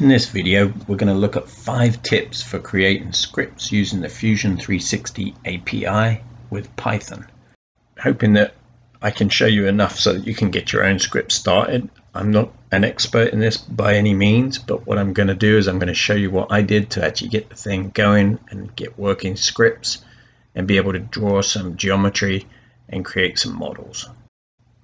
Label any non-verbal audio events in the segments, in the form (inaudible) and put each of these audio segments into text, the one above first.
In this video, we're going to look at five tips for creating scripts using the Fusion 360 API with Python. Hoping that I can show you enough so that you can get your own script started. I'm not an expert in this by any means, but what I'm going to do is I'm going to show you what I did to actually get the thing going and get working scripts and be able to draw some geometry and create some models.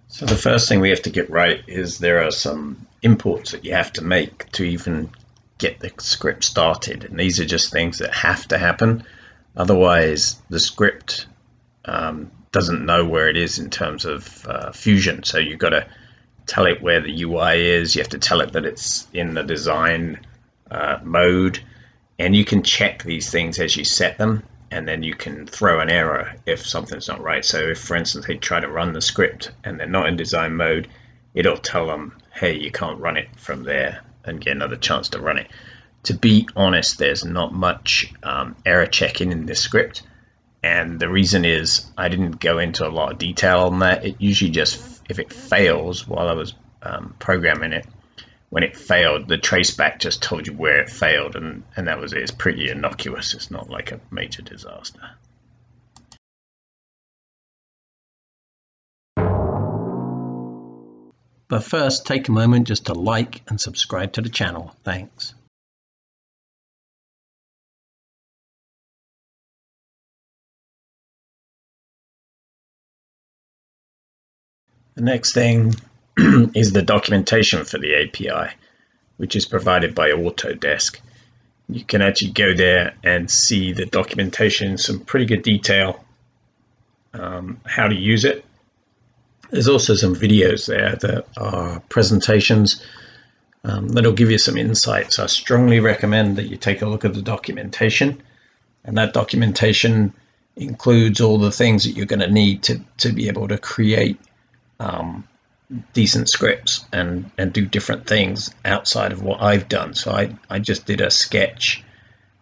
So the first thing we have to get right is there are some imports that you have to make to even get the script started. And these are just things that have to happen. Otherwise, the script um, doesn't know where it is in terms of uh, Fusion. So you've got to tell it where the UI is. You have to tell it that it's in the design uh, mode. And you can check these things as you set them and then you can throw an error if something's not right. So if, for instance, they try to run the script and they're not in design mode, it'll tell them, hey, you can't run it from there and get another chance to run it. To be honest, there's not much um, error checking in this script. And the reason is I didn't go into a lot of detail on that. It usually just, if it fails while I was um, programming it, when it failed, the traceback just told you where it failed, and, and that was it. It's pretty innocuous. It's not like a major disaster. But first, take a moment just to like and subscribe to the channel. Thanks. The next thing (clears throat) is the documentation for the API, which is provided by Autodesk. You can actually go there and see the documentation in some pretty good detail, um, how to use it. There's also some videos there that are presentations um, that'll give you some insight. So I strongly recommend that you take a look at the documentation. And that documentation includes all the things that you're going to need to, to be able to create um, decent scripts and and do different things outside of what I've done. So I I just did a sketch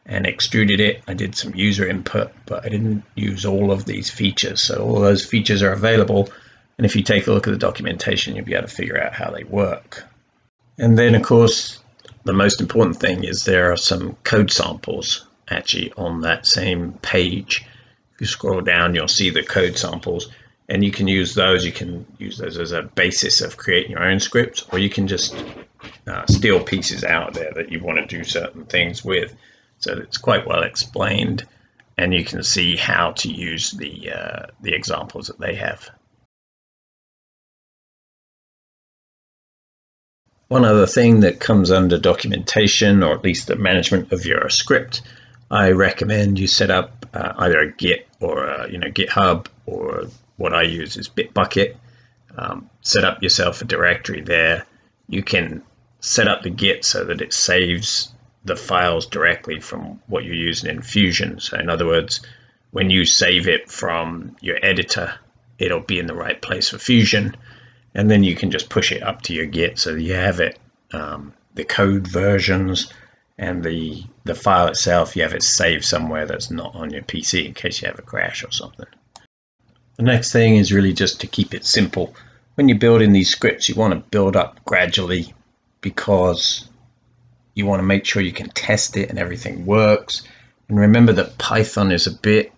and extruded it. I did some user input, but I didn't use all of these features. So all those features are available. And if you take a look at the documentation, you'll be able to figure out how they work. And then of course, the most important thing is there are some code samples actually on that same page. If you scroll down, you'll see the code samples and you can use those. You can use those as a basis of creating your own script, or you can just uh, steal pieces out there that you want to do certain things with. So it's quite well explained, and you can see how to use the uh, the examples that they have. One other thing that comes under documentation, or at least the management of your script, I recommend you set up uh, either a Git or a, you know GitHub or what I use is Bitbucket. Um, set up yourself a directory there. You can set up the Git so that it saves the files directly from what you're using in Fusion. So in other words, when you save it from your editor, it'll be in the right place for Fusion. And then you can just push it up to your Git so you have it, um, the code versions and the, the file itself, you have it saved somewhere that's not on your PC in case you have a crash or something. The next thing is really just to keep it simple. When you're building these scripts, you want to build up gradually because you want to make sure you can test it and everything works. And remember that Python is a bit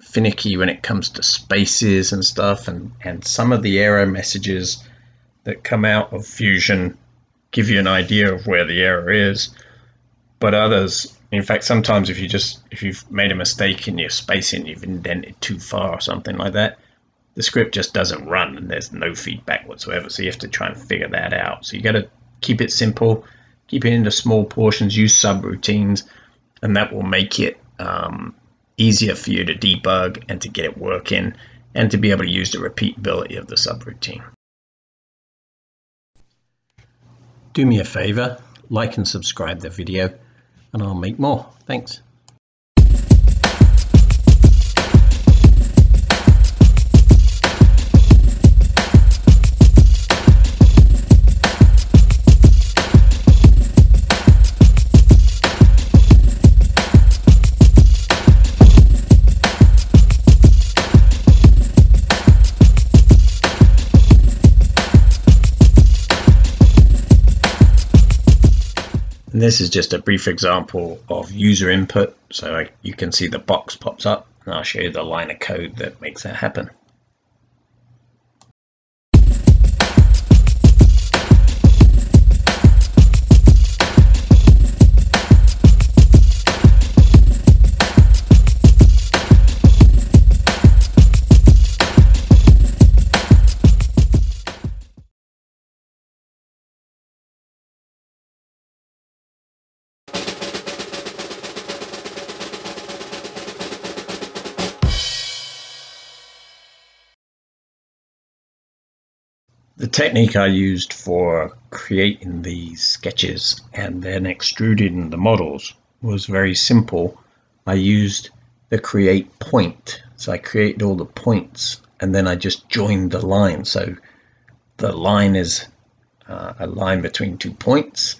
finicky when it comes to spaces and stuff and, and some of the error messages that come out of Fusion give you an idea of where the error is, but others in fact, sometimes if you just if you've made a mistake in your spacing, you've indented too far or something like that, the script just doesn't run and there's no feedback whatsoever. So you have to try and figure that out. So you got to keep it simple, keep it into small portions, use subroutines, and that will make it um, easier for you to debug and to get it working and to be able to use the repeatability of the subroutine. Do me a favor, like and subscribe the video and I'll make more. Thanks. This is just a brief example of user input. So I, you can see the box pops up and I'll show you the line of code that makes that happen. The technique I used for creating these sketches and then extruding the models was very simple. I used the create point. So I created all the points and then I just joined the line. So the line is uh, a line between two points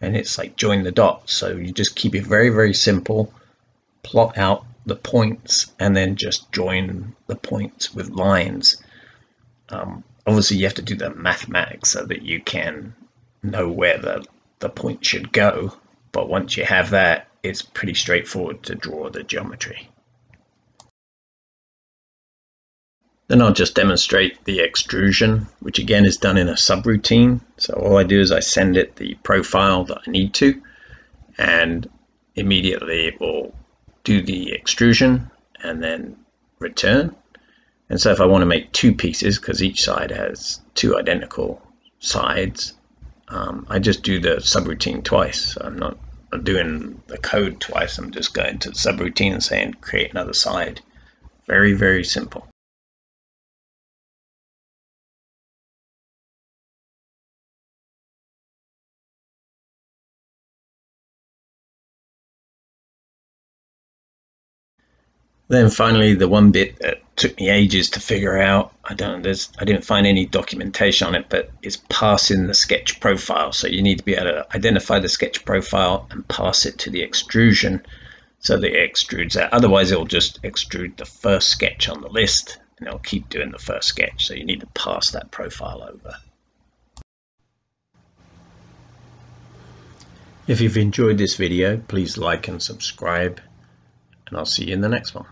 and it's like join the dots. So you just keep it very, very simple, plot out the points and then just join the points with lines. Um, obviously you have to do the mathematics so that you can know where the, the point should go. But once you have that, it's pretty straightforward to draw the geometry. Then I'll just demonstrate the extrusion, which again is done in a subroutine. So all I do is I send it the profile that I need to, and immediately it will do the extrusion and then return. And so if I want to make two pieces, because each side has two identical sides, um, I just do the subroutine twice. I'm not doing the code twice. I'm just going to the subroutine and saying create another side. Very, very simple. Then finally, the one bit that took me ages to figure out, I don't there's I didn't find any documentation on it, but it's passing the sketch profile. So you need to be able to identify the sketch profile and pass it to the extrusion so that it extrudes out. Otherwise, it'll just extrude the first sketch on the list and it'll keep doing the first sketch. So you need to pass that profile over. If you've enjoyed this video, please like and subscribe, and I'll see you in the next one.